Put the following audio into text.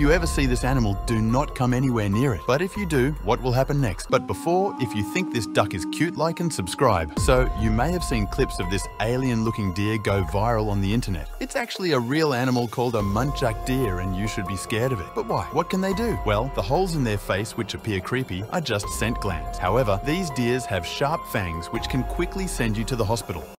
You ever see this animal, do not come anywhere near it. But if you do, what will happen next? But before, if you think this duck is cute, like and subscribe. So, you may have seen clips of this alien looking deer go viral on the internet. It's actually a real animal called a muntjac deer and you should be scared of it. But why? What can they do? Well, the holes in their face, which appear creepy, are just scent glands. However, these deers have sharp fangs which can quickly send you to the hospital.